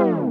Bye.